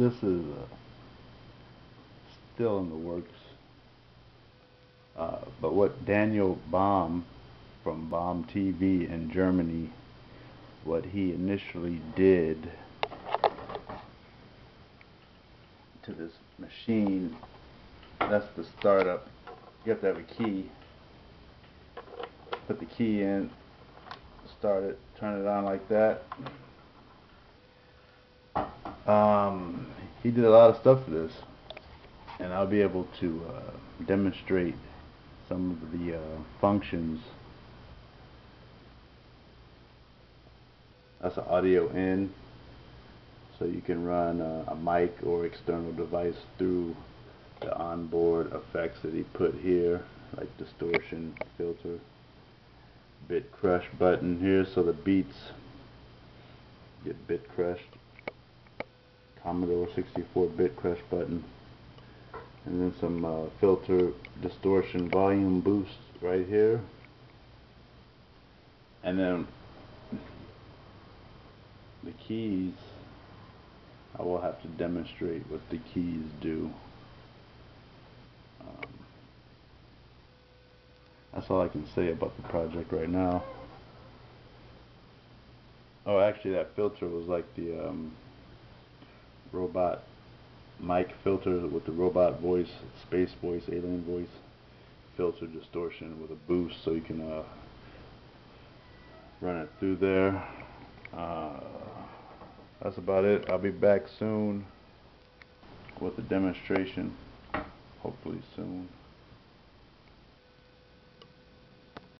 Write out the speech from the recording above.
this is uh, still in the works. Uh, but what Daniel Baum from Baum TV in Germany, what he initially did to this machine, that's the startup. You have to have a key. Put the key in, start it, turn it on like that. Um, he did a lot of stuff for this, and I'll be able to uh, demonstrate some of the uh, functions. That's an audio in, so you can run uh, a mic or external device through the onboard effects that he put here, like distortion, filter, bit crush button here, so the beats get bit crushed. Commodore 64 bit crush button. And then some uh, filter distortion volume boost right here. And then the keys I will have to demonstrate what the keys do. Um, that's all I can say about the project right now. Oh actually that filter was like the um, robot mic filter with the robot voice, space voice, alien voice, filter distortion with a boost so you can uh, run it through there. Uh, that's about it. I'll be back soon with a demonstration, hopefully soon.